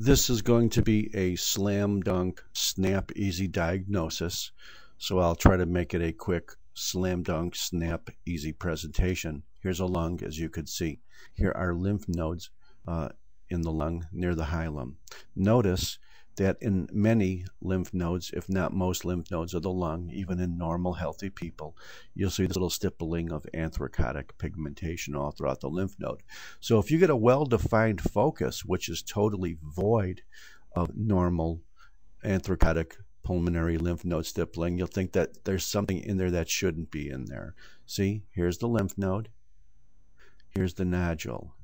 This is going to be a slam dunk, snap easy diagnosis. So I'll try to make it a quick slam dunk, snap easy presentation. Here's a lung, as you could see. Here are lymph nodes uh, in the lung near the hilum. Notice that in many lymph nodes, if not most lymph nodes of the lung, even in normal healthy people, you'll see this little stippling of anthracotic pigmentation all throughout the lymph node. So if you get a well-defined focus, which is totally void of normal anthracotic pulmonary lymph node stippling, you'll think that there's something in there that shouldn't be in there. See, here's the lymph node. Here's the nodule.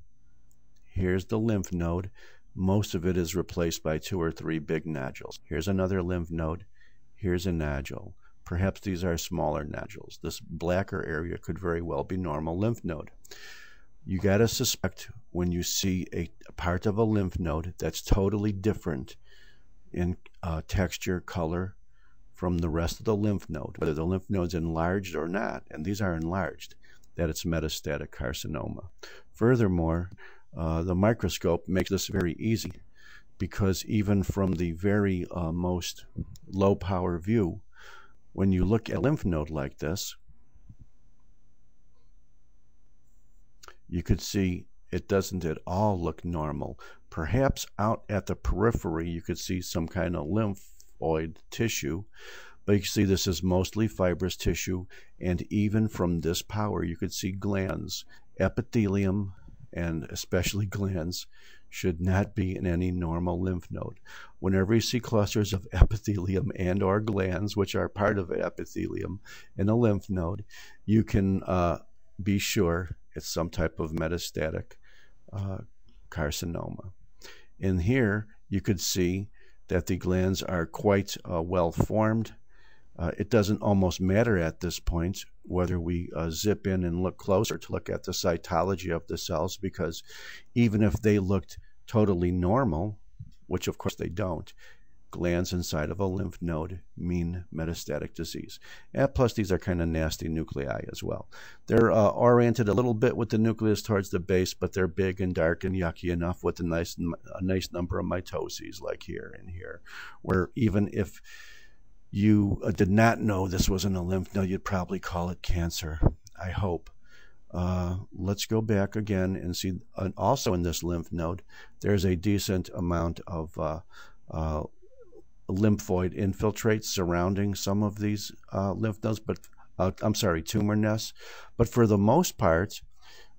Here's the lymph node most of it is replaced by two or three big nodules. Here's another lymph node. Here's a nodule. Perhaps these are smaller nodules. This blacker area could very well be normal lymph node. You got to suspect when you see a, part of a lymph node that's totally different in uh, texture, color from the rest of the lymph node, whether the lymph node's enlarged or not, and these are enlarged, that it's metastatic carcinoma. Furthermore, uh, the microscope makes this very easy because even from the very uh, most low power view, when you look at a lymph node like this, you could see it doesn't at all look normal. Perhaps out at the periphery you could see some kind of lymphoid tissue, but you can see this is mostly fibrous tissue, and even from this power you could see glands, epithelium, and especially glands, should not be in any normal lymph node. Whenever you see clusters of epithelium and or glands, which are part of epithelium in a lymph node, you can uh, be sure it's some type of metastatic uh, carcinoma. In here, you could see that the glands are quite uh, well formed uh, it doesn't almost matter at this point whether we uh, zip in and look closer to look at the cytology of the cells because even if they looked totally normal, which of course they don't, glands inside of a lymph node mean metastatic disease. And plus, these are kind of nasty nuclei as well. They're uh, oriented a little bit with the nucleus towards the base, but they're big and dark and yucky enough with a nice, a nice number of mitoses like here and here, where even if you uh, did not know this wasn't a lymph node, you'd probably call it cancer. I hope. Uh, let's go back again and see. Uh, also in this lymph node, there's a decent amount of uh, uh, lymphoid infiltrates surrounding some of these uh, lymph nodes, but I'm sorry, tumor nests. But for the most part,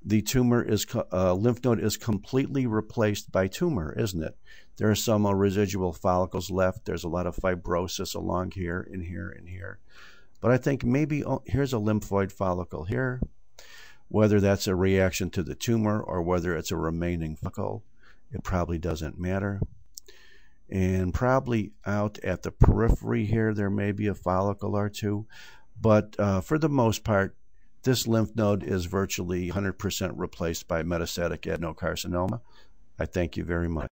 the tumor is uh, lymph node is completely replaced by tumor, isn't it? There are some uh, residual follicles left. There's a lot of fibrosis along here and here and here. But I think maybe oh, here's a lymphoid follicle here. Whether that's a reaction to the tumor or whether it's a remaining follicle, it probably doesn't matter. And probably out at the periphery here, there may be a follicle or two. But uh, for the most part, this lymph node is virtually 100% replaced by metastatic adenocarcinoma. I thank you very much.